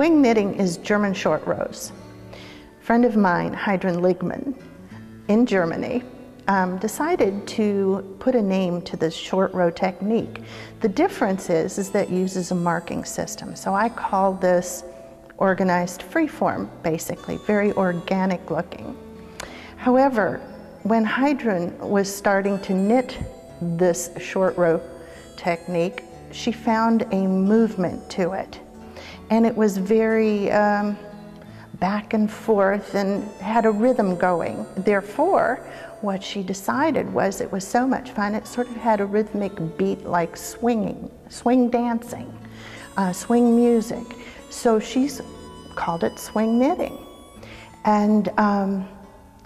Swing knitting is German short rows. A friend of mine, Heidrun Liegmann, in Germany, um, decided to put a name to this short row technique. The difference is, is that it uses a marking system. So I call this organized freeform, basically, very organic looking. However, when Heidrun was starting to knit this short row technique, she found a movement to it. And it was very um, back and forth and had a rhythm going. Therefore, what she decided was it was so much fun, it sort of had a rhythmic beat like swinging, swing dancing, uh, swing music. So she's called it swing knitting. And um,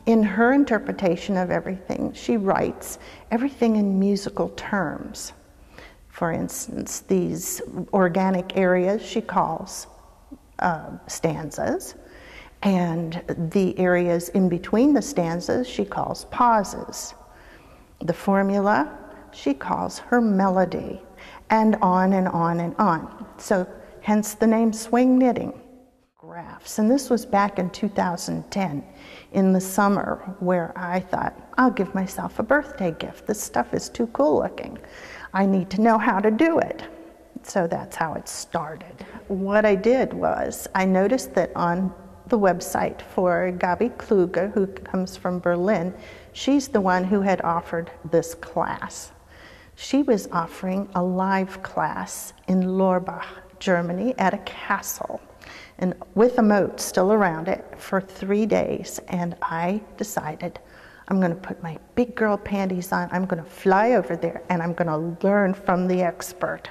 in her interpretation of everything, she writes everything in musical terms. For instance, these organic areas she calls uh, stanzas, and the areas in between the stanzas she calls pauses. The formula she calls her melody, and on and on and on. So, hence the name swing knitting. Graphs, and this was back in 2010 in the summer where I thought, I'll give myself a birthday gift. This stuff is too cool looking. I need to know how to do it. So that's how it started. What I did was I noticed that on the website for Gabi Kluge, who comes from Berlin, she's the one who had offered this class. She was offering a live class in Lorbach, Germany at a castle and with a moat still around it for three days. And I decided I'm going to put my big girl panties on. I'm going to fly over there and I'm going to learn from the expert.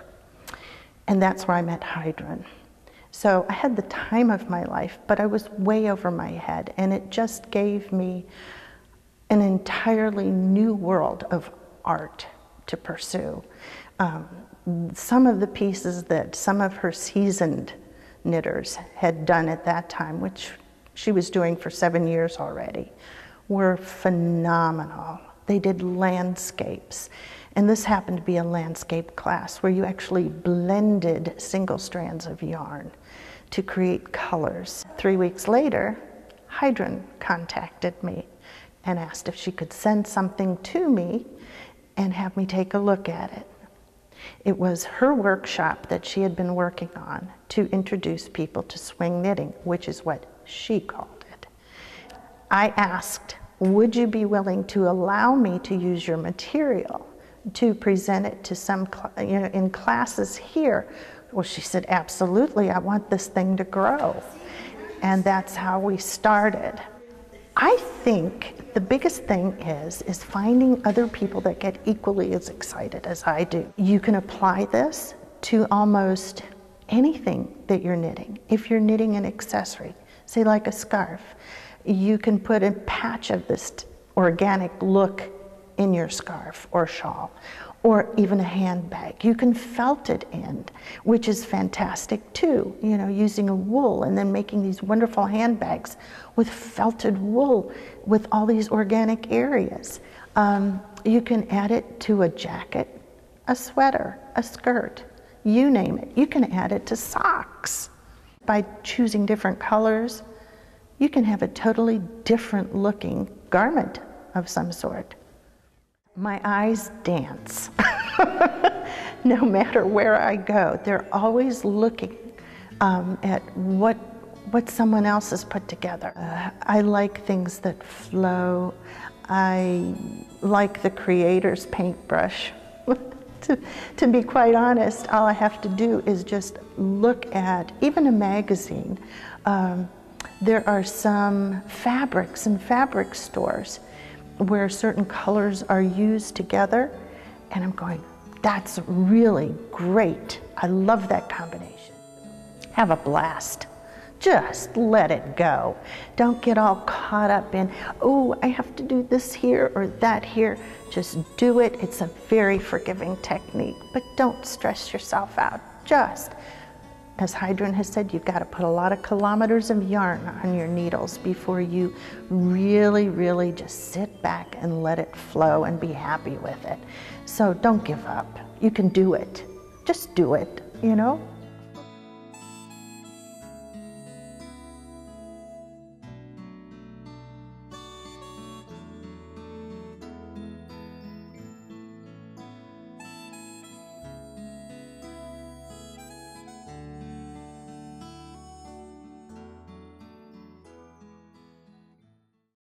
And that's where I met Heidrun. So I had the time of my life, but I was way over my head. And it just gave me an entirely new world of art to pursue. Um, some of the pieces that some of her seasoned knitters had done at that time, which she was doing for seven years already, were phenomenal. They did landscapes. And this happened to be a landscape class where you actually blended single strands of yarn to create colors. Three weeks later, Heidrun contacted me and asked if she could send something to me and have me take a look at it. It was her workshop that she had been working on to introduce people to swing knitting, which is what she called it. I asked, would you be willing to allow me to use your material to present it to some, you know, in classes here? Well, she said, absolutely, I want this thing to grow. And that's how we started. I think the biggest thing is is finding other people that get equally as excited as I do. You can apply this to almost anything that you're knitting. If you're knitting an accessory, say like a scarf, you can put a patch of this organic look in your scarf or shawl or even a handbag. You can felt it in, which is fantastic too. You know, using a wool and then making these wonderful handbags with felted wool with all these organic areas. Um, you can add it to a jacket, a sweater, a skirt, you name it. You can add it to socks. By choosing different colors, you can have a totally different looking garment of some sort. My eyes dance. no matter where I go, they're always looking um, at what what someone else has put together. Uh, I like things that flow. I like the creator's paintbrush. to, to be quite honest, all I have to do is just look at even a magazine. Um, there are some fabrics and fabric stores where certain colors are used together, and I'm going, that's really great. I love that combination. Have a blast. Just let it go. Don't get all caught up in, oh, I have to do this here or that here. Just do it. It's a very forgiving technique, but don't stress yourself out. Just as Heidrun has said, you've got to put a lot of kilometers of yarn on your needles before you really, really just sit back and let it flow and be happy with it. So don't give up. You can do it. Just do it, you know?